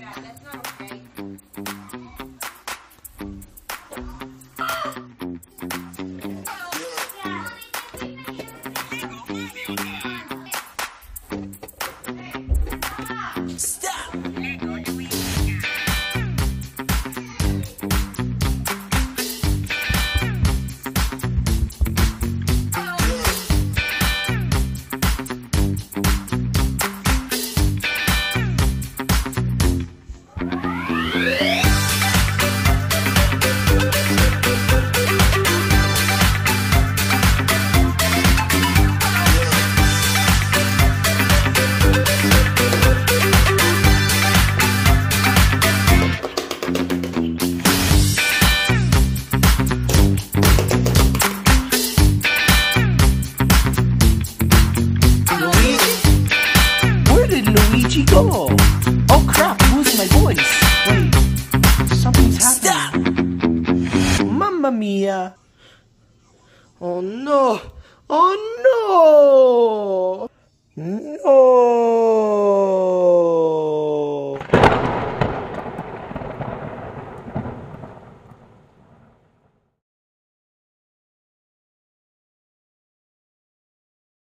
That's not okay. Stop! she go? Oh crap, who's my voice? Wait, something's happening. Mamma mia! Oh no! Oh no!